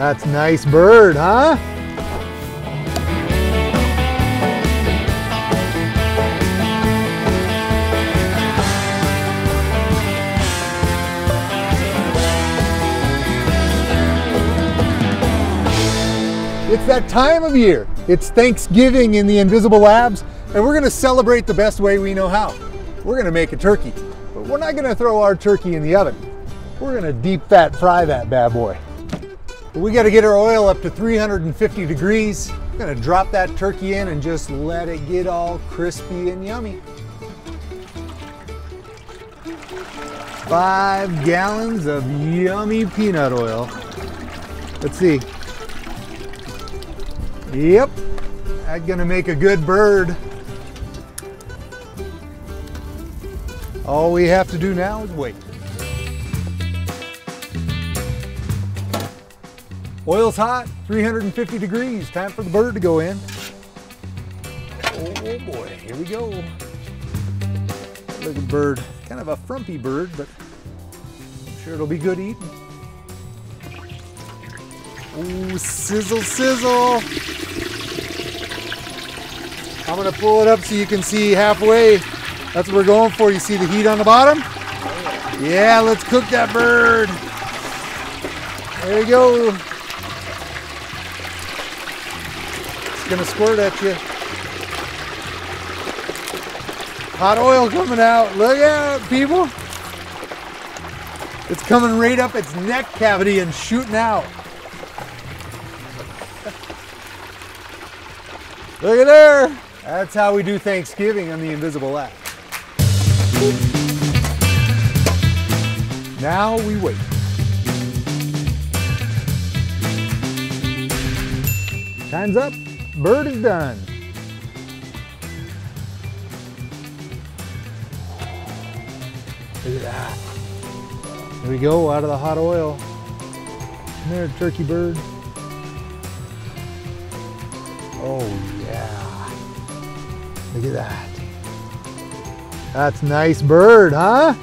That's nice bird, huh? It's that time of year. It's Thanksgiving in the Invisible Labs, and we're gonna celebrate the best way we know how. We're gonna make a turkey, but we're not gonna throw our turkey in the oven. We're gonna deep fat fry that bad boy. We gotta get our oil up to 350 degrees. We're gonna drop that turkey in and just let it get all crispy and yummy. Five gallons of yummy peanut oil. Let's see. Yep, that's gonna make a good bird. All we have to do now is wait. Oil's hot, 350 degrees. Time for the bird to go in. Oh, oh boy, here we go. Look at the bird. Kind of a frumpy bird, but I'm sure it'll be good eating. Ooh, sizzle, sizzle. I'm gonna pull it up so you can see halfway. That's what we're going for. You see the heat on the bottom? Yeah, let's cook that bird. There you go. Gonna squirt at you. Hot oil coming out. Look out, people. It's coming right up its neck cavity and shooting out. Look at there. That's how we do Thanksgiving on the Invisible Lab. Now we wait. Time's up. Bird is done. Look at that. There we go, out of the hot oil. Come there, turkey bird. Oh yeah. Look at that. That's nice bird, huh?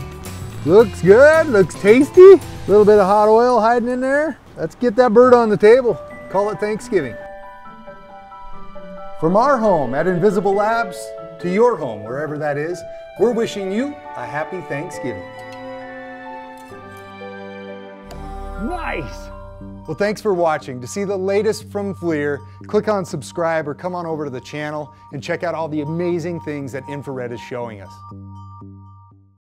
Looks good, looks tasty. A little bit of hot oil hiding in there. Let's get that bird on the table. Call it Thanksgiving. From our home at Invisible Labs to your home, wherever that is, we're wishing you a happy Thanksgiving. Nice! Well, thanks for watching. To see the latest from FLIR, click on subscribe or come on over to the channel and check out all the amazing things that infrared is showing us.